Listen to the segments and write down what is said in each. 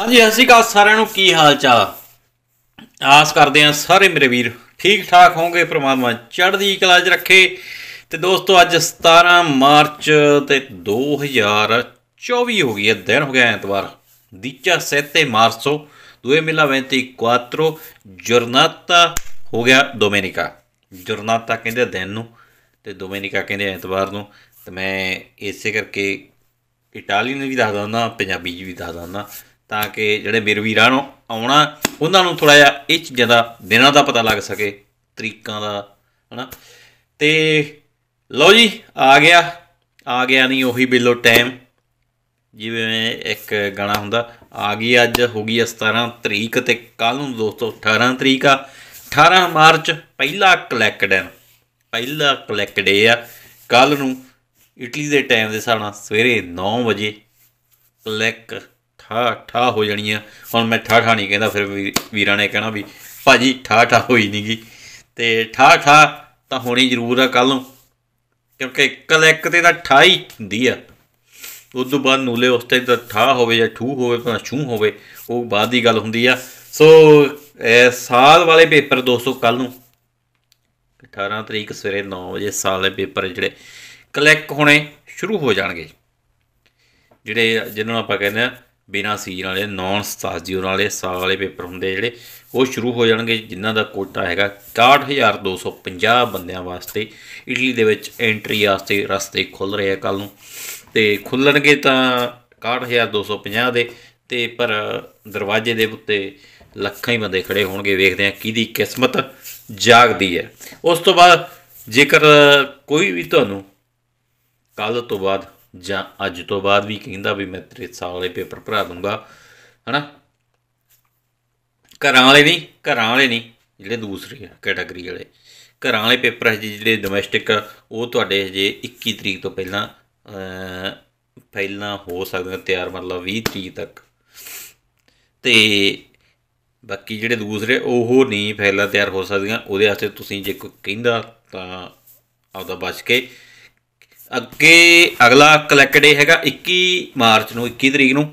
ਹਾਂਜੀ, ਸਤਿ ਸ਼੍ਰੀ ਅਕਾਲ ਸਾਰਿਆਂ ਨੂੰ। ਕੀ ਹਾਲ ਚਾਲ? ਆਸ ਕਰਦੇ ਆ ਸਾਰੇ ਮੇਰੇ ਵੀਰ ਠੀਕ ਠਾਕ ਹੋਵੋਗੇ ਪ੍ਰਮਾਤਮਾ ਚੜ੍ਹਦੀ ਕਲਾ 'ਚ ਰੱਖੇ। ਤੇ ਦੋਸਤੋ, ਅੱਜ 17 ਮਾਰਚ ਤੇ 2024 ਹੋ ਗਈ ਹੈ, ਦਿਨ ਹੋ ਗਿਆ ਐਤਵਾਰ। 17 marzo 2024 ਜੁਰਨਾਤਾ ਹੋ ਗਿਆ ਡੋਮੇਨਿਕਾ। ਜੁਰਨਾਤਾ ਕਹਿੰਦੇ ਦਿਨ ਨੂੰ ਤੇ ਡੋਮੇਨਿਕਾ ਕਹਿੰਦੇ ਐਤਵਾਰ ਨੂੰ। ਤੇ ਮੈਂ ਇਸੇ ਕਰਕੇ ਇਟਾਲੀਅਨ ਵੀ ਦੱਸਦਾ ਹੁੰਦਾ, ਪੰਜਾਬੀ ਜੀ ਵੀ ਦੱਸਦਾ ਹੁੰਦਾ। ਤਾਂ ਕਿ ਜਿਹੜੇ ਮੇਰੇ ਵੀਰਾਂ ਨੂੰ ਆਉਣਾ, ਉਹਨਾਂ ਨੂੰ ਥੋੜਾ ਜਿਹਾ ਇਹ ਚੀਜ਼ਾਂ ਦਾ ਦਿਨਾਂ ਦਾ ਪਤਾ ਲੱਗ ਸਕੇ, ਤਰੀਕਾਂ ਦਾ, ਹਨਾ? ਤੇ ਲਓ ਜੀ, ਆ ਗਿਆ ਆ ਗਿਆ ਨਹੀਂ ਉਹੀ ਬਿੱਲੋ ਟਾਈਮ, ਜਿਵੇਂ ਇੱਕ ਗਾਣਾ ਹੁੰਦਾ, ਆ ਗਈ ਅੱਜ, ਹੋ ਗਈ 17 ਤਰੀਕ ਤੇ ਕੱਲ ਨੂੰ ਦੋਸਤੋ 18 ਤਰੀਕ ਆ 18 ਮਾਰਚ, ਪਹਿਲਾ ਕਲੈਕ ਦਿਨ ਪਹਿਲਾ ਕਲੈਕ ਡੇ ਆ ਕੱਲ ਨੂੰ ਇਟਲੀ ਦੇ ਟਾਈਮ ਦੇ ਹਿਸਾਬ ਨਾਲ ਸਵੇਰੇ 9 ਵਜੇ ਕਲੈਕ ਠਾ ਠਾ ਹੋ ਜਾਣੀ ਆ। ਹੁਣ ਮੈਂ ਠਾ ਠਾ ਨਹੀਂ ਕਹਿੰਦਾ, ਫਿਰ ਵੀ- ਵੀਰਾਂ ਨੇ ਕਹਿਣਾ ਵੀ ਭਾਜੀ ਠਾ ਠਾ ਹੋਈ ਨਹੀਂਗੀ ਤੇ ਠਾ ਠਾ ਤਾਂ ਹੋਣੀ ਜ਼ਰੂਰ ਆ ਕੱਲ ਨੂੰ, ਕਿਉਂਕਿ ਕਲੈਕ ਤੇ ਤਾਂ ਠਾ ਹੀ ਹੁੰਦੀ ਆ। ਉਸ ਤੋਂ ਬਾਅਦ ਨੂਲੇ ਉਸ ਤੇ ਤਾਂ ਠਾ ਹੋਵੇ ਜਾਂ ਠੂ ਹੋਵੇ, ਭਾਵੇਂ ਛੂ ਹੋਵੇ, ਉਹ ਬਾਅਦ ਦੀ ਗੱਲ ਹੁੰਦੀ ਆ। ਸੋ ਸਾਲ ਵਾਲੇ ਪੇਪਰ ਦੋਸਤੋ ਕੱਲ ਨੂੰ। 18 ਤਰੀਕ ਸਵੇਰੇ 9 ਵਜੇ ਸਾਲ ਦੇ ਪੇਪਰ ਜਿਹੜੇ ਕਲੈਕ ਹੋਣੇ ਸ਼ੁਰੂ ਹੋ ਜਾਣਗੇ। ਜਿਹੜੇ ਜਿਹਨਾਂ ਨੂੰ ਆਪਾਂ ਕਹਿੰਦੇ ਆ ਬਿਨਾ ਸੀਜ਼ਨ ਵਾਲੇ ਨਾਨ ਸਟਾਜੀਓ ਵਾਲੇ ਸਾਲ ਵਾਲੇ ਪੇਪਰ ਹੁੰਦੇ ਜਿਹੜੇ, ਉਹ ਸ਼ੁਰੂ ਹੋ ਜਾਣਗੇ ਜਿਨ੍ਹਾਂ ਦਾ ਕੋਟਾ ਹੈਗਾ 61250 ਬੰਦਿਆਂ ਵਾਸਤੇ। ਇਟਲੀ ਦੇ ਵਿੱਚ ਐਂਟਰੀ ਵਾਸਤੇ ਰਸਤੇ ਖੁੱਲ ਰਹੇ ਆ ਕੱਲ ਨੂੰ। ਤੇ ਖੁੱਲਣਗੇ ਤਾਂ 61250 ਦੇ ਤੇ ਪਰ ਦਰਵਾਜ਼ੇ ਦੇ ਉੱਤੇ ਲੱਖਾਂ ਹੀ ਬੰਦੇ ਖੜੇ ਹੋਣਗੇ, ਵੇਖਦੇ ਆ ਕਿਹਦੀ ਕਿਸਮਤ ਜਾਗਦੀ ਹੈ। ਉਸ ਤੋਂ ਬਾਅਦ ਜੇਕਰ ਕੋਈ ਵੀ ਤੁਹਾਨੂੰ ਕੱਲ ਤੋਂ ਬਾਅਦ ਜਾਂ ਅੱਜ ਤੋਂ ਬਾਅਦ ਵੀ ਕਹਿੰਦਾ ਵੀ ਮੈਂ ਤੇਰੇ ਸਾਲ ਵਾਲੇ ਪੇਪਰ ਭਰਾ ਦੂੰਗਾ ਹਨਾ? ਘਰਾਂ ਵਾਲੇ ਨਹੀਂ ਘਰਾਂ ਵਾਲੇ ਨਹੀਂ ਜਿਹੜੇ ਦੂਸਰੇ ਕੈਟਾਗਰੀ ਵਾਲੇ। ਘਰਾਂ ਵਾਲੇ ਪੇਪਰ ਹੈ ਜਿਹੜੇ ਡੋਮੈਸਟਿਕ ਉਹ ਤੁਹਾਡੇ ਹਜੇ 21 ਤਰੀਕ ਤੋਂ ਪਹਿਲਾਂ ਅਹ, ਪਹਿਲਾਂ ਹੋ ਸਕਦੇ ਤਿਆਰ ਮਤਲਬ 20 ਤਰੀਕ ਤੱਕ। ਤੇ ਬਾਕੀ ਜਿਹੜੇ ਦੂਸਰੇ ਉਹ ਨਹੀਂ ਫਾਈਲਾਂ ਤਿਆਰ ਹੋ ਸਕਦੀਆਂ। ਉਹਦੇ ਵਾਸਤੇ ਤੁਸੀਂ ਜੇ ਕੋਈ ਕਹਿੰਦਾ ਤਾਂ ਆਪਦਾ ਬਚ ਕੇ ਅੱਗੇ ਅਗਲਾ ਕਲੈਕ ਡੇ ਹੈਗਾ 21 ਮਾਰਚ ਨੂੰ 21 ਤਰੀਕ ਨੂੰ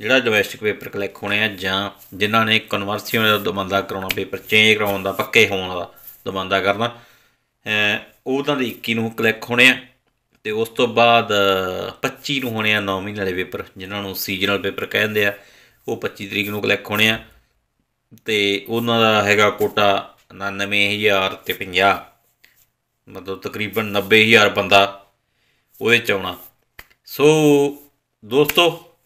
ਜਿਹੜਾ ਡੋਮੈਸਟਿਕ ਪੇਪਰ ਕਲੈਕ ਹੋਣੇ ਆ ਜਾਂ ਜਿਨ੍ਹਾਂ ਨੇ ਕਨਵਰਸੀਅਨ ਦਾ ਦਮੰਦਾ ਕਰਾਉਣਾ ਪੇਪਰ ਚੇਂਜ ਕਰਾਉਣ ਦਾ ਪੱਕੇ ਹੋਣ ਦਾ ਦਮੰਦਾ ਕਰਨਾ ਉਹ ਤਾਂ ਦੇ 21 ਨੂੰ ਕਲੈਕ ਹੋਣੇ ਆ ਤੇ ਉਸ ਤੋਂ ਬਾਅਦ ਅਹ, 25 ਨੂੰ ਹੋਣੇ ਆ 9 ਮਹੀਨੇ ਵਾਲੇ ਪੇਪਰ ਜਿਨ੍ਹਾਂ ਨੂੰ ਸੀਜ਼ਨਲ ਪੇਪਰ ਕਹਿੰਦੇ ਆ ਉਹ 25 ਤਰੀਕ ਨੂੰ ਕਲੈਕ ਹੋਣੇ ਆ ਤੇ ਉਹਨਾਂ ਦਾ ਹੈਗਾ ਕੋਟਾ 99000 ਤੇ 50 ਮਤਲਬ ਤਕਰੀਬਨ 90000 ਬੰਦਾ ਉਹਦੇ ਚ ਆਉਣਾ ਸੋ ਦੋਸਤੋ,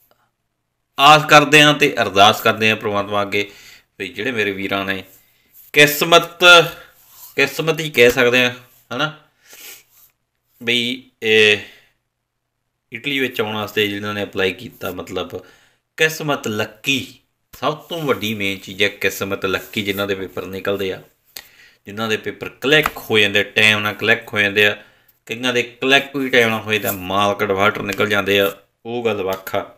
ਆਸ ਕਰਦੇ ਹਾਂ ਤੇ ਅਰਦਾਸ ਕਰਦੇ ਹਾਂ ਪ੍ਰਮਾਤਮਾ ਅੱਗੇ ਵੀ ਜਿਹੜੇ ਮੇਰੇ ਵੀਰਾਂ ਨੇ ਕਿਸਮਤ ਕਿਸਮਤ ਹੀ ਕਹਿ ਸਕਦੇ ਆ ਹਨਾ? ਬਈ ਇਹ ਇਟਲੀ ਵਿੱਚ ਆਉਣ ਵਾਸਤੇ ਜਿਨ੍ਹਾਂ ਨੇ ਅਪਲਾਈ ਕੀਤਾ ਮਤਲਬ ਕਿਸਮਤ ਲੱਕੀ। ਸਭ ਤੋਂ ਵੱਡੀ ਮੇਨ ਚੀਜ਼ ਹੈ ਕਿਸਮਤ ਲੱਕੀ, ਜਿਨ੍ਹਾਂ ਦੇ ਪੇਪਰ ਨਿਕਲਦੇ ਆ। ਜਿਨ੍ਹਾਂ ਦੇ ਪੇਪਰ ਕਲੈਕ ਹੋ ਜਾਂਦੇ ਟਾਈਮ ਨਾਲ ਕਲੈਕ ਹੋ ਜਾਂਦੇ ਆ। ਕਈਆਂ ਦੇ ਕਲੈਕ ਵੀ ਟਾਈਮ ਨਾਲ ਹੋਏ ਤਾਂ ਮਾਲ ਕਨਵਰਟਰ ਨਿਕਲ ਜਾਂਦੇ ਆ ਉਹ ਗੱਲ ਵੱਖਾ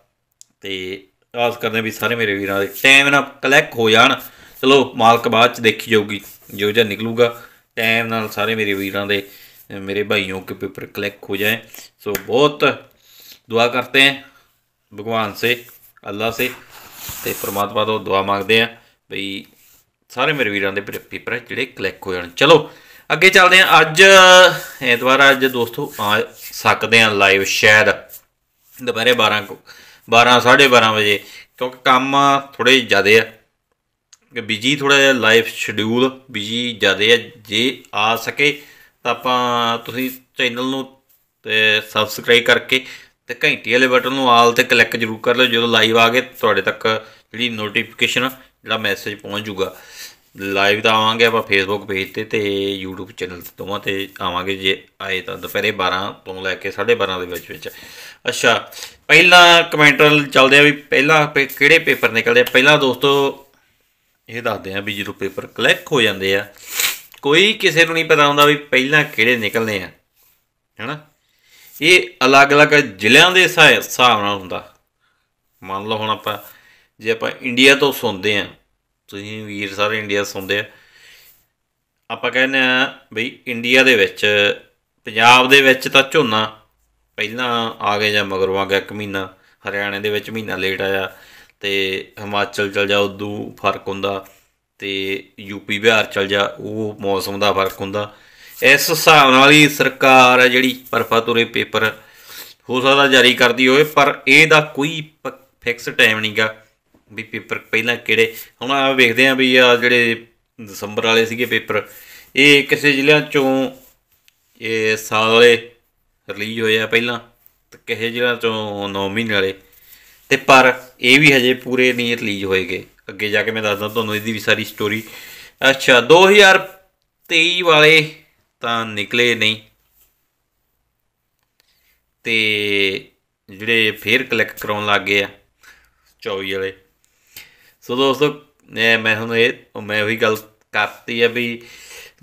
ਤੇ ਆਸ ਕਰਦੇ ਹਾਂ ਵੀ ਸਾਰੇ ਮੇਰੇ ਵੀਰਾਂ ਦੇ ਟਾਈਮ ਨਾਲ ਕਲੈਕ ਹੋ ਜਾਣ ਚਲੋ ਮਾਲਕ ਬਾਅਦ ਚ ਦੇਖੀ ਜਾਊਗੀ ਜੋ ਜਿਹਾ ਨਿਕਲੂਗਾ ਟਾਈਮ ਨਾਲ ਸਾਰੇ ਮੇਰੇ ਵੀਰਾਂ ਦੇ ਅ, मेरे भाइयों के पेपर क्लिक हो जाएं सो बहुत दुआ करते हैं भगवान से अल्लाह से ਤੇ ਪ੍ਰਮਾਤਮਾ ਤੋਂ ਦੁਆ ਮੰਗਦੇ ਆ ਬਈ ਸਾਰੇ ਮੇਰੇ ਵੀਰਾਂ ਦੇ ਪੇ- ਪੇਪਰ ਹੈ ਜਿਹੜੇ ਕਲਿੱਕ ਹੋ ਜਾਣ ਚਲੋ ਅੱਗੇ ਚੱਲਦੇ ਹਾਂ। ਅੱਜ ਐਤਵਾਰ ਅੱਜ ਦੋਸਤੋ ਆ ਸਕਦੇ ਹਾਂ ਲਾਈਵ ਸ਼ਾਇਦ ਦੁਪਹਿਰੇ 12 ਕੁ- 12 12:30 ਵਜੇ, ਕਿਉਂਕਿ ਕੰਮ ਥੋੜੇ ਜ਼ਿਆਦਾ ਆ। ਕਿ ਬਿਜ਼ੀ ਥੋੜਾ ਜਿਹਾ ਲਾਈਫ ਸ਼ਡਿਊਲ ਬਿਜ਼ੀ ਜ਼ਿਆਦਾ ਹੈ ਜੇ ਆ ਸਕੇ ਤਾਂ ਆਪਾਂ ਤੁਸੀਂ ਚੈਨਲ ਨੂੰ ਤੇ ਸਬਸਕ੍ਰਾਈਬ ਕਰਕੇ ਤੇ ਘੰਟੀ ਵਾਲੇ ਬਟਨ ਨੂੰ ਆਲ ਤੇ ਕਲਿੱਕ ਜ਼ਰੂਰ ਕਰ ਲਿਓ। ਜਦੋਂ ਲਾਈਵ ਆ ਗਏ, ਤੁਹਾਡੇ ਤੱਕ ਜਿਹੜੀ ਨੋਟੀਫਿਕੇਸ਼ਨ ਜਿਹੜਾ ਮੈਸੇਜ ਪਹੁੰਚ ਜਾਊਗਾ। ਲਾਈਵ ਤਾਂ ਆਵਾਂਗੇ ਆਪਾਂ ਫੇਸਬੁੱਕ ਪੇਜ ਤੇ ਤੇ YouTube ਚੈਨਲ ਤੇ ਦੋਵਾਂ ਤੇ ਆਵਾਂਗੇ ਜੇ ਆਏ ਤਾਂ ਦੁਪਹਿਰੇ 12 ਤੋਂ ਲੈ ਕੇ 12:30 ਦੇ ਵਿੱਚ ਵਿੱਚ। ਅੱਛਾ, ਪਹਿਲਾਂ ਕਮੈਂਟਰ ਚੱਲਦੇ ਆ ਵੀ ਪਹਿਲਾਂ ਪੇ- ਕਿਹੜੇ ਪੇਪਰ ਨਿਕਲਦੇ ਆ? ਪਹਿਲਾਂ ਦੋਸਤੋ, ਇਹ ਦੱਸਦੇ ਆ ਵੀ ਜਦੋਂ ਪੇਪਰ ਕਲਿੱਕ ਹੋ ਜਾਂਦੇ ਆ, ਕੋਈ ਕਿਸੇ ਨੂੰ ਨਹੀਂ ਪਤਾ ਹੁੰਦਾ ਵੀ ਪਹਿਲਾਂ ਕਿਹੜੇ ਨਿਕਲਨੇ ਆ, ਹੈਨਾ? ਇਹ ਅਲੱਗ-ਅਲੱਗ ਜ਼ਿਲ੍ਹਿਆਂ ਦੇ ਹਿਸਾਬ ਨਾਲ ਹੁੰਦਾ। ਮੰਨ ਲਓ ਹੁਣ ਆਪਾਂ, ਜੇ ਆਪਾਂ ਇੰਡੀਆ ਤੋਂ ਸੁਣਦੇ ਆ ਤੁਸੀਂ ਵੀਰ ਸਾਰੇ ਇੰਡੀਆ ਸੁਣਦੇ ਆ। ਆਪਾਂ ਕਹਿੰਦੇ ਆ ਬਈ ਇੰਡੀਆ ਦੇ ਵਿੱਚ, ਪੰਜਾਬ ਦੇ ਵਿੱਚ ਤਾਂ ਝੋਨਾ ਪਹਿਲਾਂ ਆ ਗਿਆ ਜਾਂ ਮਗਰੋਂ ਆ ਗਿਆ ਇੱਕ ਮਹੀਨਾ, ਹਰਿਆਣੇ ਦੇ ਵਿੱਚ ਮਹੀਨਾ ਲੇਟ ਆਇਆ ਤੇ ਹਿਮਾਚਲ ਚਲ ਜਾ, ਉਦੋਂ ਫ਼ਰਕ ਹੁੰਦਾ ਤੇ ਯੂਪੀ ਬਿਹਾਰ ਚਲ ਜਾ, ਉਹ ਮੌਸਮ ਦਾ ਫ਼ਰਕ ਹੁੰਦਾ। ਇਸ ਹਿਸਾਬ ਨਾਲ ਹੀ ਸਰਕਾਰ ਹੈ ਜਿਹੜੀ ਪਰਫਾਤੁਰੇ ਪੇਪਰ, ਹੋ ਸਕਦਾ ਜਾਰੀ ਕਰਦੀ ਹੋਵੇ, ਪਰ ਇਹਦਾ ਕੋਈ ਫਿਕਸ ਟਾਈਮ ਨਹੀਂਗਾ ਵੀ ਪੇਪਰ ਪਹਿਲਾਂ ਕਿਹੜੇ, ਹੁਣ ਆ ਵੇਖਦੇ ਆ ਵੀ ਆ ਜਿਹੜੇ ਦਸੰਬਰ ਵਾਲੇ ਸੀਗੇ ਪੇਪਰ, ਇਹ ਕਿਸੇ ਜ਼ਿਲ੍ਹਿਆਂ ਚੋਂ ਇਹ ਸਾਲ ਵਾਲੇ ਰਿਲੀਜ਼ ਹੋਏ ਆ ਪਹਿਲਾਂ ਤੇ ਕਿਸੇ ਜ਼ਿਲ੍ਹਿਆਂ ਚੋਂ 9 ਮਹੀਨੇ ਵਾਲੇ। ਤੇ ਪਰ ਇਹ ਵੀ ਹਜੇ ਪੂਰੇ ਨਹੀਂ ਰਿਲੀਜ਼ ਹੋਏਗੇ ਅੱਗੇ ਜਾ ਕੇ ਮੈਂ ਦੱਸਦਾ ਤੁਹਾਨੂੰ ਇਹਦੀ ਵੀ ਸਾਰੀ ਸਟੋਰੀ ਅੱਛਾ 2023 ਵਾਲੇ ਤਾਂ ਨਿਕਲੇ ਨਹੀਂ। ਤੇ ਜਿਹੜੇ ਫੇਰ ਕਲਿੱਕ ਕਰਾਉਣ ਲੱਗ ਗਏ ਆ 24 ਵਾਲੇ। ਸੋ ਦੋਸਤੋ ਮੈਂ ਮੈਂ ਹੁਣ ਇਹ, ਮੈਂ ਉਹੀ ਗੱਲ ਕਰਤੀ ਆ ਵੀ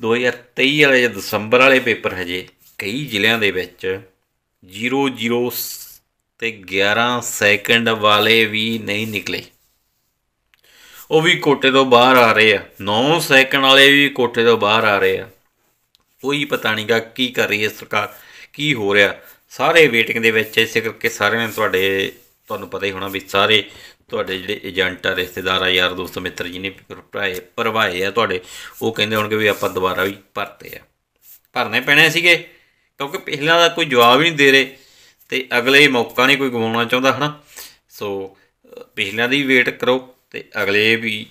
2023 ਵਾਲੇ ਦਸੰਬਰ ਵਾਲੇ ਪੇਪਰ ਹਜੇ ਕਈ ਜ਼ਿਲ੍ਹਿਆਂ ਦੇ ਵਿੱਚ 00 ਤੇ 11 ਸੈਕਿੰਡ ਵਾਲੇ ਵੀ ਨਹੀਂ ਨਿਕਲੇ। ਉਹ ਵੀ ਕੋਟੇ ਤੋਂ ਬਾਹਰ ਆ ਰਹੇ ਆ। 9 ਸੈਕਿੰਡ ਵਾਲੇ ਵੀ ਕੋਟੇ ਤੋਂ ਬਾਹਰ ਆ ਰਹੇ ਆ। ਕੋਈ ਪਤਾ ਨਹੀਂਗਾ ਕੀ ਕਰ ਰਹੀ ਹੈ ਸਰਕਾਰ, ਕੀ ਹੋ ਰਿਹਾ। ਸਾਰੇ ਵੇਟਿੰਗ ਦੇ ਵਿੱਚ ਇਸੇ ਕਰਕੇ ਸਾਰਿਆਂ ਨੇ ਤੁਹਾਡੇ ਤੁਹਾਨੂੰ ਪਤਾ ਹੀ ਹੋਣਾ ਵੀ ਸਾਰੇ ਤੁਹਾਡੇ ਜਿਹੜੇ ਏਜੰਟ ਆ, ਰਿਸ਼ਤੇਦਾਰ ਆ, ਯਾਰ ਦੋਸਤ, ਮਿੱਤਰ ਜਿਹਨੇ ਭਰਾਏ ਭਰਵਾਏ ਆ ਤੁਹਾਡੇ, ਉਹ ਕਹਿੰਦੇ ਹੋਣਗੇ ਵੀ ਆਪਾਂ ਦੁਬਾਰਾ ਵੀ ਭਰਤੇ ਆ। ਭਰਨੇ ਪੈਣੇ ਸੀਗੇ, ਕਿਉਂਕਿ ਪਹਿਲਾਂ ਦਾ ਕੋਈ ਜਵਾਬ ਹੀ ਨਹੀਂ ਦੇ ਰਹੇ ਤੇ ਅਗਲੇ ਮੌਕਾ ਨਹੀਂ ਕੋਈ ਗਵਾਉਣਾ ਚਾਹੁੰਦਾ, ਹਨਾ? ਸੋ ਪਿਛਲਿਆਂ ਦੀ ਵੇਟ ਕਰੋ ਤੇ ਅਗਲੇ ਵੀ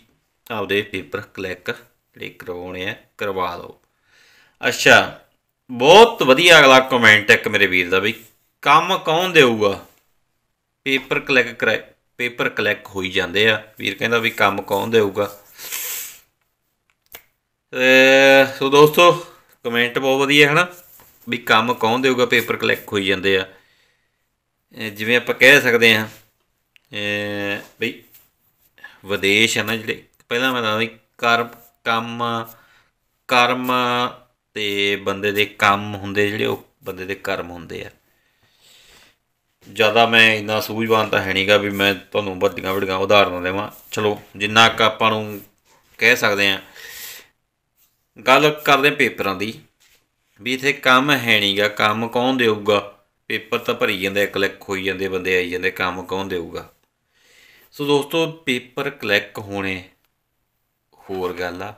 ਆਪਦੇ ਪੇਪਰ ਕਲੈਕ ਜਿਹੜੇ ਕਰਵਾਉਣੇ ਆ, ਕਰਵਾ ਲਓ ਅੱਛਾ, ਬਹੁਤ ਵਧੀਆ ਅਗਲਾ ਕਮੈਂਟ ਇੱਕ ਮੇਰੇ ਵੀਰ ਦਾ ਵੀ, ਕੰਮ ਕੌਣ ਦੇਊਗਾ? ਪੇਪਰ ਕਲਿੱਕ ਕਰਾਏ, ਪੇਪਰ ਕਲਿੱਕ ਹੋਈ ਜਾਂਦੇ ਆ। ਵੀਰ ਕਹਿੰਦਾ ਵੀ ਕੰਮ ਕੌਣ ਦੇਊਗਾ? ਸੋ ਦੋਸਤੋ ਕਮੈਂਟ ਬਹੁਤ ਵਧੀਆ ਹੈ ਨਾ, ਵੀ ਕੰਮ ਕੌਣ ਦੇਊਗਾ, ਪੇਪਰ ਕਲੈਕ ਹੋਈ ਜਾਂਦੇ ਆ। ਜਿਵੇਂ ਆਪਾਂ ਕਹਿ ਸਕਦੇ ਆ ਬਈ ਵਿਦੇਸ਼ ਹੈ ਨਾ ਜਿਹੜੇ, ਪਹਿਲਾਂ ਮੈਂ ਦੱਸਦਾ ਕਰਮ ਕੰਮ, ਕਰਮ ਤੇ ਬੰਦੇ ਦੇ ਕੰਮ ਹੁੰਦੇ ਜਿਹੜੇ ਉਹ ਬੰਦੇ ਦੇ ਕਰਮ ਹੁੰਦੇ ਆ। ਜ਼ਿਆਦਾ ਮੈਂ ਇੰਨਾ ਸੂਝਵਾਨ ਤਾਂ ਹੈ ਨਹੀਂਗਾ ਵੀ ਮੈਂ ਤੁਹਾਨੂੰ ਵੱਡੀਆਂ ਵੱਡੀਆਂ ਉਦਾਹਰਨਾਂ ਦੇਵਾਂ। ਚਲੋ, ਜਿੰਨਾ ਕੁ ਆਪਾਂ ਨੂੰ ਕਹਿ ਸਕਦੇ ਆ ਗੱਲ ਕਰਦੇ ਪੇਪਰਾਂ ਦੀ। ਵੀ ਇਥੇ ਕੰਮ ਹੈ ਨਹੀਂਗਾ ਕੰਮ ਕੌਣ ਦੇਊਗਾ? ਪੇਪਰ ਤਾਂ ਭਰੀ ਜਾਂਦੇ, ਕਲਿੱਕ ਹੋਈ ਜਾਂਦੇ, ਬੰਦੇ ਆਈ ਜਾਂਦੇ, ਕੰਮ ਕੌਣ ਦੇਊਗਾ? ਸੋ ਦੋਸਤੋ, ਪੇਪਰ ਕਲਿੱਕ ਹੋਣੇ ਹੋਰ ਗੱਲ ਆ,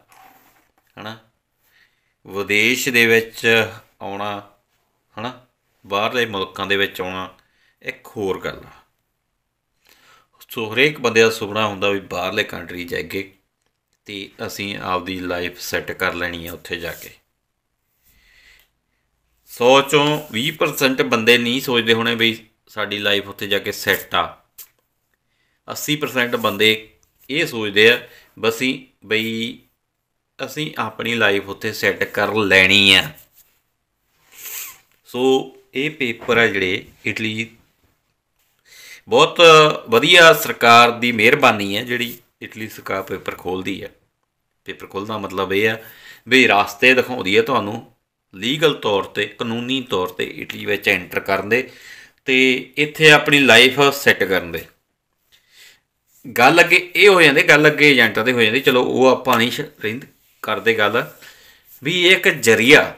ਹਨਾ? ਵਿਦੇਸ਼ ਦੇ ਵਿੱਚ ਆਉਣਾ, ਹਨਾ? ਬਾਹਰਲੇ ਮੁਲਕਾਂ ਦੇ ਵਿੱਚ ਆਉਣਾ ਇੱਕ ਹੋਰ ਗੱਲ ਆ। ਸੋ ਹਰੇਕ ਬੰਦੇ ਦਾ ਸੁਪਨਾ ਹੁੰਦਾ ਵੀ ਬਾਹਰਲੇ ਕੰਟਰੀ ਜਾਈਏ ਤੇ ਅਸੀਂ ਆਪਦੀ ਲਾਈਫ ਸੈੱਟ ਕਰ ਲੈਣੀ ਆ ਉੱਥੇ ਜਾ ਕੇ। 100 ਚੋਂ 20% ਬੰਦੇ ਨਹੀਂ ਸੋਚਦੇ ਹੋਣੇ ਵੀ ਸਾਡੀ ਲਾਈਫ ਉੱਥੇ ਜਾ ਕੇ ਸੈੱਟ ਆ। 80% ਬੰਦੇ ਇਹ ਸੋਚਦੇ ਆ ਬਸੀ ਬਈ ਅਸੀਂ ਆਪਣੀ ਲਾਈਫ ਉੱਥੇ ਸੈੱਟ ਕਰ ਲੈਣੀ ਆ। ਸੋ ਇਹ ਪੇਪਰ ਆ ਜਿਹੜੇ ਇਟਲੀ ਬਹੁਤ ਵਧੀਆ ਸਰਕਾਰ ਦੀ ਮਿਹਰਬਾਨੀ ਹੈ, ਜਿਹੜੀ ਇਟਲੀ ਸਰਕਾਰ ਪੇਪਰ ਖੋਲਦੀ ਹੈ। ਪੇਪਰ ਖੋਲਦਾ ਮਤਲਬ ਇਹ ਆ ਵੀ ਰਾਸਤੇ ਦਿਖਾਉਂਦੀ ਹੈ ਤੁਹਾਨੂੰ, ਲੀਗਲ ਤੌਰ ਤੇ, ਕਾਨੂੰਨੀ ਤੌਰ ਤੇ ਇਟਲੀ ਵਿੱਚ ਐਂਟਰ ਕਰਨ ਦੇ ਤੇ ਇੱਥੇ ਆਪਣੀ ਲਾਈਫ ਸੈੱਟ ਕਰਨ ਦੇ। ਗੱਲ ਅੱਗੇ ਇਹ ਹੋ ਜਾਂਦੀ, ਗੱਲ ਅੱਗੇ ਏਜੰਟਾਂ ਦੇ ਹੋ ਜਾਂਦੀ, ਚਲੋ ਉਹ ਆਪਾਂ ਨਹੀਂ ਰਹਿੰਦੇ ਕਰਦੇ ਗੱਲ, ਵੀ ਇਹ ਇੱਕ ਜਰੀਆ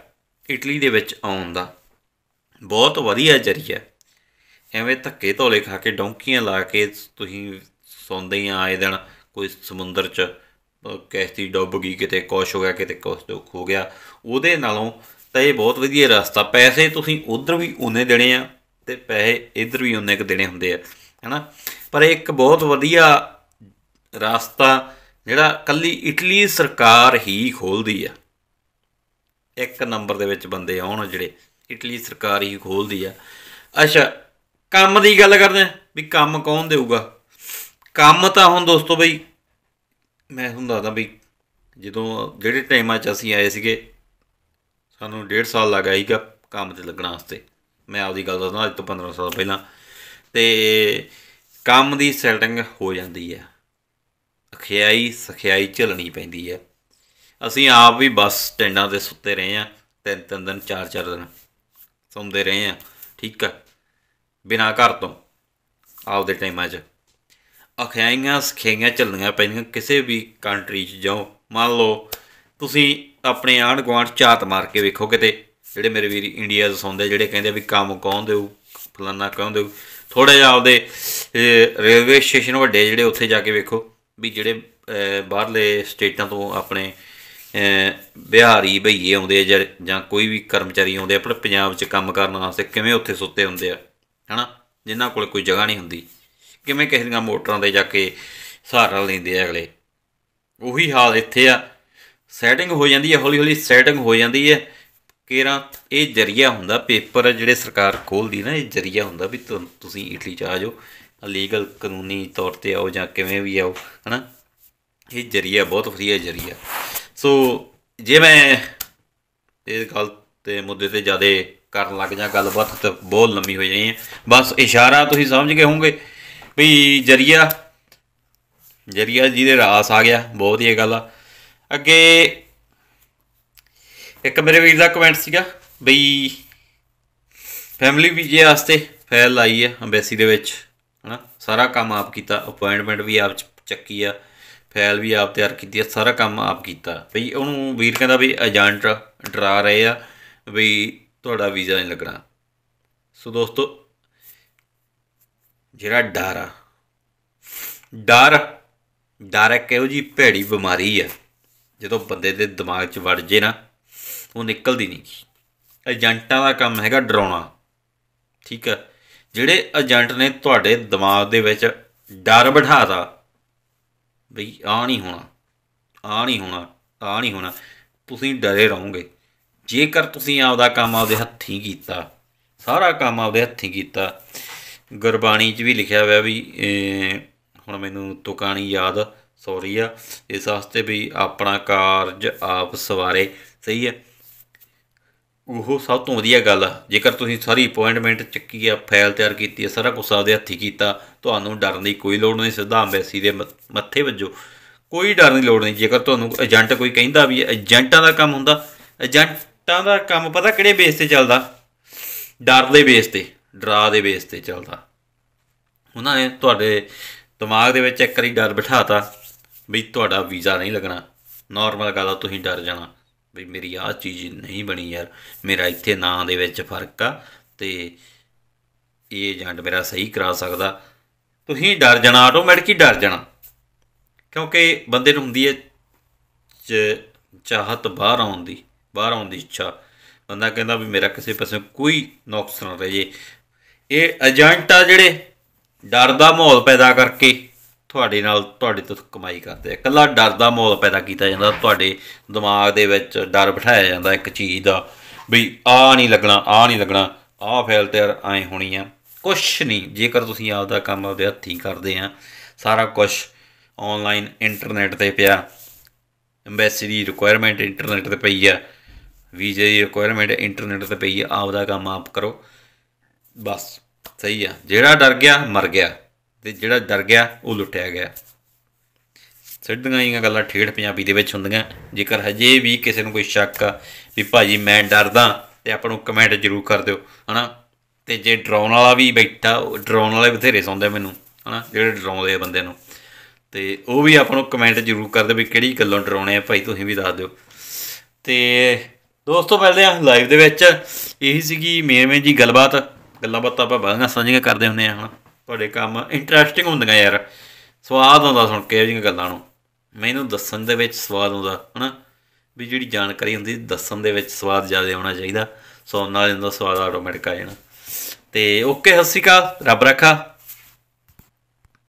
ਇਟਲੀ ਦੇ ਵਿੱਚ ਆਉਣ ਦਾ, ਬਹੁਤ ਵਧੀਆ ਜਰੀਆ। ਐਵੇਂ ਧੱਕੇ ਧੋਲੇ ਖਾ ਕੇ ਡੌਂਕੀਆਂ ਲਾ ਕੇ ਤੁਸੀਂ ਸੌਂਦੇ ਹੀ ਆਏ ਦਿਨ ਕੋਈ ਸਮੁੰਦਰ 'ਚ ਕੈਸਤੀ ਡੁੱਬ ਗਈ, ਕਿਤੇ ਕੁਛ ਹੋ ਗਿਆ, ਕਿਤੇ ਕੁਛ ਦੁੱਖ ਹੋ ਗਿਆ। ਉਹਦੇ ਨਾਲੋਂ ਤਾਂ ਇਹ ਬਹੁਤ ਵਧੀਆ ਰਸਤਾ। ਪੈਸੇ ਤੁਸੀਂ ਉਧਰ ਵੀ ਉਹਨੇ ਦੇਣੇ ਆ ਤੇ ਪੈਸੇ ਇਧਰ ਵੀ ਉਹਨੇ ਕ ਦੇਣੇ ਹੁੰਦੇ ਆ, ਹੈਨਾ? ਪਰ ਇੱਕ ਬਹੁਤ ਵਧੀਆ ਰਸਤਾ ਜਿਹੜਾ ਕੱਲੀ ਇਟਲੀ ਸਰਕਾਰ ਹੀ ਖੋਲਦੀ ਆ। ਇੱਕ ਨੰਬਰ ਦੇ ਵਿੱਚ ਬੰਦੇ ਆਉਣ ਜਿਹੜੇ ਇਟਲੀ ਸਰਕਾਰ ਹੀ ਖੋਲਦੀ ਆ। ਅੱਛਾ ਕੰਮ ਦੀ ਗੱਲ ਕਰਦੇ ਆ, ਵੀ ਕੰਮ ਕੌਣ ਦੇਊਗਾ? ਕੰਮ ਤਾਂ ਹੁਣ ਦੋਸਤੋ ਬਈ ਮੈਂ ਤੁਹਾਨੂੰ ਦੱਸਦਾ ਬਈ, ਜਦੋਂ ਜਿਹੜੇ ਟਾਈਮਾਂ 'ਚ ਅਸੀਂ ਆਏ ਸੀਗੇ, ਸਾਨੂੰ 1.5 ਸਾਲ ਲੱਗਾ ਸੀਗਾ ਕੰਮ ਤੇ ਲੱਗਣ ਵਾਸਤੇ। ਮੈਂ ਆਪਦੀ ਗੱਲ ਦੱਸਦਾ, ਅੱਜ ਤੋਂ 15 ਸਾਲ ਪਹਿਲਾਂ। ਤੇ ਕੰਮ ਦੀ ਸੈਟਿੰਗ ਹੋ ਜਾਂਦੀ ਹੈ ਅਖਿਆਈ ਸਖਿਆਈ ਝੱਲਣੀ ਪੈਂਦੀ ਹੈ ਅਸੀਂ ਆਪ ਵੀ ਬੱਸ ਸਟੈਂਡਾਂ ਤੇ ਸੁੱਤੇ ਰਹੇ ਆ, ਤਿੰਨ ਤਿੰਨ ਦਿਨ, ਚਾਰ ਚਾਰ ਦਿਨ। ਸੌਂਦੇ ਰਹੇ ਆ, ਠੀਕ ਆ। ਬਿਨਾ ਘਰ ਤੋਂ, ਆਪਦੇ ਟਾਈਮਾਂ 'ਚ। ਅਖਿਆਈਆਂ ਸਖਿਆਈਆਂ ਚੱਲਣੀਆਂ ਪੈਂਦੀਆਂ ਕਿਸੇ ਵੀ ਕੰਟਰੀ 'ਚ ਜਾਓ। ਮੰਨ ਲਓ, ਤੁਸੀਂ ਆਪਣੇ ਆਂਢ ਗੁਆਂਢ ਝਾਤ ਮਾਰ ਕੇ ਵੇਖੋ ਕਿਤੇ, ਜਿਹੜੇ ਮੇਰੇ ਵੀਰ ਇੰਡੀਆ 'ਚ ਸੌਂਦੇ ਜਿਹੜੇ ਕਹਿੰਦੇ ਵੀ ਕੰਮ ਕੌਣ ਦੇਊ, ਫਲਾਨਾ ਕੌਣ ਦੇਊ। ਥੋੜਾ ਜਿਹਾ ਆਪਦੇ ਰੇਲਵੇ ਸਟੇਸ਼ਨ ਵੱਡੇ ਜਿਹੜੇ ਉੱਥੇ ਜਾ ਕੇ ਵੇਖੋ ਵੀ ਜਿਹੜੇ ਬਾਹਰਲੇ ਸਟੇਟਾਂ ਤੋਂ ਆਪਣੇ ਬਿਹਾਰੀ ਭਈਏ ਆਉਂਦੇ ਜਾਂ- ਜਾਂ ਕੋਈ ਵੀ ਕਰਮਚਾਰੀ ਆਉਂਦੇ ਆਪਣੇ ਪੰਜਾਬ 'ਚ ਕੰਮ ਕਰਨ ਵਾਸਤੇ ਕਿਵੇਂ ਉੱਥੇ ਸੁੱਤੇ ਹੁੰਦੇ ਆ। ਹਨਾ? ਜਿਨ੍ਹਾਂ ਕੋਲ ਕੋਈ ਜਗ੍ਹਾ ਨਹੀਂ ਹੁੰਦੀ। ਕਿਵੇਂ ਕਿਸੇ ਦੀਆਂ ਮੋਟਰਾਂ ਤੇ ਜਾ ਕੇ ਸਹਾਰਾ ਲੈਂਦੇ ਆ ਅਗਲੇ? ਉਹੀ ਹਾਲ ਇੱਥੇ ਆ। ਸੈਟਿੰਗ ਹੋ ਜਾਂਦੀ ਹੈ ਹੌਲੀ ਹੌਲੀ ਸੈਟਿੰਗ ਹੋ ਜਾਂਦੀ ਹੈ ਕੇਰਾ, ਇਹ ਜਰੀਆ ਹੁੰਦਾ, ਪੇਪਰ ਜਿਹੜੇ ਸਰਕਾਰ ਖੋਲਦੀ ਨਾ, ਇਹ ਜਰੀਆ ਹੁੰਦਾ ਵੀ ਤੁਸੀਂ ਇਟਲੀ ਚ ਆ ਜਾਓ। ਲੀਗਲ ਕਾਨੂੰਨੀ ਤੌਰ ਤੇ ਆਓ ਜਾਂ ਕਿਵੇਂ ਵੀ ਆਓ, ਹਨਾ? ਇਹ ਜਰੀਆ, ਬਹੁਤ ਵਧੀਆ ਜਰੀਆ। ਸੋ, ਜੇ ਮੈਂ ਇਸ ਗੱਲ ਤੇ ਮੁੱਦੇ ਤੇ ਜ਼ਿਆਦਾ ਕਰਨ ਲੱਗ ਜਾਂ, ਗੱਲਬਾਤ ਤਾਂ ਬਹੁਤ ਲੰਮੀ ਹੋ ਜਾਣੀ ਹੈ। ਬਸ ਇਸ਼ਾਰਾ ਤੁਸੀਂ ਸਮਝ ਗਏ ਹੋਵੋਗੇ ਵੀ ਜਰੀਆ ਜਰੀਆ ਜਿਹਦੇ ਰਾਸ ਆ ਗਿਆ, ਬਹੁਤ ਹੀ ਗੱਲ ਆ। ਅੱਗੇ ਇੱਕ ਮੇਰੇ ਵੀਰ ਦਾ ਕਮੈਂਟ ਸੀਗਾ ਬਈ ਫੈਮਿਲੀ ਵੀਜ਼ੇ ਵਾਸਤੇ ਫਾਈਲ ਲਾਈ ਹੈ ਅੰਬੈਸੀ ਦੇ ਵਿੱਚ, ਹਨਾ? ਸਾਰਾ ਕੰਮ ਆਪ ਕੀਤਾ ਅਪਾਇੰਟਮੈਂਟ ਵੀ ਆਪ ਚ- ਚੱਕੀ ਆ ਫਾਈਲ ਵੀ ਆਪ ਤਿਆਰ ਕੀਤੀ ਆ, ਸਾਰਾ ਕੰਮ ਆਪ ਕੀਤਾ। ਬਈ ਉਹਨੂੰ ਵੀਰ ਕਹਿੰਦਾ ਵੀ ਏਜੰਟ ਡਰਾ ਰਹੇ ਆ ਬਈ ਤੁਹਾਡਾ ਵੀਜ਼ਾ ਨਹੀਂ ਲੱਗਣਾ। ਸੋ ਦੋਸਤੋ, ਜਿਹੜਾ ਡਰ ਆ, ਡਰ ਡਰ ਇੱਕ ਇਹੋ ਜੀ ਭੈੜੀ ਬਿਮਾਰੀ ਆ, ਜਦੋਂ ਬੰਦੇ ਦੇ ਦਿਮਾਗ 'ਚ ਵੜ ਜੇ ਨਾ, ਉਹ ਨਿਕਲਦੀ ਨਹੀਂ ਏਜੰਟਾਂ ਦਾ ਕੰਮ ਹੈਗਾ ਡਰਾਉਣਾ, ਠੀਕ ਆ? ਜਿਹੜੇ ਏਜੰਟ ਨੇ ਤੁਹਾਡੇ ਦਿਮਾਗ ਦੇ ਵਿੱਚ ਡਰ ਬਿਠਾਤਾ, ਬਈ ਆ ਨਹੀਂ ਹੋਣਾ ਆ ਨਹੀਂ ਹੋਣਾ ਆ ਨਹੀਂ ਹੋਣਾ, ਤੁਸੀਂ ਡਰੇ ਰਹੋਗੇ। ਜੇਕਰ ਤੁਸੀਂ ਆਪਦਾ ਕੰਮ ਆਪਦੇ ਹੱਥੀਂ ਕੀਤਾ, ਸਾਰਾ ਕੰਮ ਆਪਦੇ ਹੱਥੀਂ ਕੀਤਾ, ਗੁਰਬਾਣੀ 'ਚ ਵੀ ਲਿਖਿਆ ਹੋਇਆ ਵੀ ਹੁਣ ਮੈਨੂੰ ਤੁਕਾਣੀ ਯਾਦ ਸੌਰੀ ਆ, ਇਸ ਵਾਸਤੇ ਵੀ ਆਪਣਾ ਕਾਰਜ ਆਪ ਸਵਾਰੇ, ਸਹੀ ਹੈ? ਉਹ ਸਭ ਤੋਂ ਵਧੀਆ ਗੱਲ ਆ, ਜੇਕਰ ਤੁਸੀਂ ਸਾਰੀ ਅਪਾਇੰਟਮੈਂਟ ਚੱਕੀ ਆ ਫਾਈਲ ਤਿਆਰ ਕੀਤੀ ਆ, ਸਾਰਾ ਕੁਝ ਆਪਦੇ ਹੱਥੀਂ ਕੀਤਾ, ਤੁਹਾਨੂੰ ਡਰਨ ਦੀ ਕੋਈ ਲੋੜ ਨਹੀਂ, ਸਿੱਧਾ ਅੰਬੈਸੀ ਦੇ ਮੱਥੇ ਵੱਜੋ। ਕੋਈ ਡਰਨ ਦੀ ਲੋੜ ਨਹੀਂ, ਜੇਕਰ ਤੁਹਾਨੂੰ ਏਜੰਟ ਕੋਈ ਕਹਿੰਦਾ ਵੀ ਏਜੰਟਾਂ ਦਾ ਕੰਮ ਹੁੰਦਾ ਏਜੰਟ ਦਾ ਕੰਮ ਪਤਾ ਕਿਹੜੇ ਬੇਸ ਤੇ ਚੱਲਦਾ? ਡਰ ਦੇ ਬੇਸ ਤੇ, ਡਰਾ ਦੇ ਬੇਸ ਤੇ ਚੱਲਦਾ। ਉਹਨਾਂ ਨੇ ਤੁਹਾਡੇ ਦਿਮਾਗ ਦੇ ਵਿੱਚ ਇੱਕ ਵਾਰੀ ਡਰ ਬਿਠਾਤਾ ਵੀ ਤੁਹਾਡਾ ਵੀਜ਼ਾ ਨਹੀਂ ਲੱਗਣਾ। ਨਾਰਮਲ ਗੱਲ ਆ, ਤੁਸੀਂ ਡਰ ਜਾਣਾ ਵੀ ਮੇਰੀ ਆਹ ਚੀਜ਼ ਨਹੀਂ ਬਣੀ ਯਾਰ, ਮੇਰਾ ਇੱਥੇ ਨਾਂ ਦੇ ਵਿੱਚ ਫ਼ਰਕ ਆ ਤੇ ਇਹ ਏਜੰਟ ਮੇਰਾ ਸਹੀ ਕਰਾ ਸਕਦਾ। ਤੁਸੀਂ ਡਰ ਜਾਣਾ ਆਟੋਮੈਟਿਕ ਹੀ ਡਰ ਜਾਣਾ। ਕਿਉਂਕਿ ਬੰਦੇ ਨੂੰ ਹੁੰਦੀ ਹੈ ਚਾਹਤ ਬਾਹਰ ਆਉਣ ਦੀ। ਬਾਹਰ ਆਉਣ ਦੀ ਇੱਛਾ। ਬੰਦਾ ਕਹਿੰਦਾ ਵੀ ਮੇਰਾ ਕਿਸੇ ਪਾਸੇ ਕੋਈ ਨੁਕਸ ਨਾ ਰਹੇ। ਜੇ ਇਹ ਏਜੰਟ ਆ ਜਿਹੜੇ ਡਰ ਦਾ ਮਾਹੌਲ ਪੈਦਾ ਕਰਕੇ ਤੁਹਾਡੇ ਨਾਲ ਤੁਹਾਡੇ ਤੋਂ ਕਮਾਈ ਕਰਦੇ ਆ। ਇਕੱਲਾ ਡਰ ਦਾ ਮਾਹੌਲ ਪੈਦਾ ਕੀਤਾ ਜਾਂਦਾ, ਤੁਹਾਡੇ ਦਿਮਾਗ ਦੇ ਵਿੱਚ ਡਰ ਬਿਠਾਇਆ ਜਾਂਦਾ ਇੱਕ ਚੀਜ਼ ਦਾ ਵੀ ਆ ਨਹੀਂ ਲੱਗਣਾ ਆ ਨਹੀਂ ਲੱਗਣਾ, ਆਹ ਫੈਲ ਤੇ ਐ ਹੋਣੀ ਆ। ਕੁਛ ਨਹੀਂ, ਜੇਕਰ ਤੁਸੀਂ ਆਪਦਾ ਕੰਮ ਆਪਦੇ ਹੱਥੀਂ ਕਰਦੇ ਆ, ਸਾਰਾ ਕੁਝ ਆਨਲਾਈਨ ਇੰਟਰਨੈਟ ਤੇ ਪਿਆ। ਐਮਬੈਸੀ ਦੀ ਰਿਕੁਆਇਰਮੈਂਟ ਇੰਟਰਨੈਟ ਤੇ ਪਈ ਆ। ਵੀਜ਼ੇ ਦੀ ਰਿਕੁਆਇਰਮੈਂਟ ਇੰਟਰਨੈਟ ਤੇ ਪਈ ਆ, ਆਪਦਾ ਕੰਮ ਆਪ ਕਰੋ। ਬਸ, ਸਹੀ ਆ। ਜਿਹੜਾ ਡਰ ਗਿਆ, ਮਰ ਗਿਆ। ਤੇ ਜਿਹੜਾ ਡਰ ਗਿਆ, ਉਹ ਲੁੱਟਿਆ ਗਿਆ। ਸਿੱਧੀਆਂ ਜਿਹੀਆਂ ਗੱਲਾਂ ਠੇਠ ਪੰਜਾਬੀ ਦੇ ਵਿੱਚ ਹੁੰਦੀਆਂ। ਜੇਕਰ ਹਜੇ ਵੀ ਕਿਸੇ ਨੂੰ ਕੋਈ ਸ਼ੱਕ ਆ ਵੀ ਭਾਜੀ ਮੈਂ ਡਰਦਾ, ਤੇ ਆਪਾਂ ਨੂੰ ਕਮੈਂਟ ਜ਼ਰੂਰ ਕਰ ਦਿਓ, ਹਨਾ? ਤੇ ਜੇ ਡਰਾਉਣ ਵਾਲਾ ਵੀ ਬੈਠਾ, ਉਹ ਡਰਾਉਣ ਵਾਲੇ ਬਥੇਰੇ ਸੌਂਦੇ ਮੈਨੂੰ, ਹਨਾ? ਜਿਹੜੇ ਡਰਾਉਂਦੇ ਆ ਬੰਦੇ ਨੂੰ। ਤੇ ਉਹ ਵੀ ਆਪਾਂ ਨੂੰ ਕਮੈਂਟ ਜ਼ਰੂਰ ਕਰ ਦਿਓ ਵੀ ਕਿਹੜੀ ਗੱਲੋਂ ਡਰਾਉਣੇ ਆ, ਭਾਈ ਤੁਸੀਂ ਵੀ ਦੱਸ ਦਿਓ। ਤੇ ਦੋਸਤੋ, ਮਿਲਦੇ ਆ ਲਾਈਵ ਦੇ ਵਿੱਚ। ਇਹੀ ਸੀਗੀ ਮੇਨ ਮੇਨ ਜੀ ਗੱਲਬਾਤ। ਗੱਲਾਂ ਬਾਤਾਂ ਆਪਾਂ ਬਾਹਾਂ ਸਾਂਝੀਆਂ ਕਰਦੇ ਹੁੰਦੇ ਆ ਹਨਾ। ਤੁਹਾਡੇ ਕੰਮ ਇੰਟਰਸਟਿੰਗ ਹੁੰਦੀਆਂ ਯਾਰ। ਸਵਾਦ ਆਉਂਦਾ ਸੁਣ ਕੇ, ਇਹ ਜਿਹੀਆਂ ਗੱਲਾਂ ਨੂੰ। ਮੈਨੂੰ ਦੱਸਣ ਦੇ ਵਿੱਚ ਸਵਾਦ ਆਉਂਦਾ, ਹਨਾ। ਵੀ ਜਿਹੜੀ ਜਾਣਕਾਰੀ ਹੁੰਦੀ, ਦੱਸਣ ਦੇ ਵਿੱਚ ਸਵਾਦ ਜ਼ਿਆਦਾ ਆਉਣਾ ਚਾਹੀਦਾ। ਸੁਣਨ ਨਾਲ ਇਹਦਾ ਸਵਾਦ ਆਟੋਮੈਟਿਕ ਆ ਜਾਣਾ। ਤੇ ਓਕੇ ਸਤਿ ਸ਼੍ਰੀ ਅਕਾਲ। ਰੱਬ ਰੱਖਾ।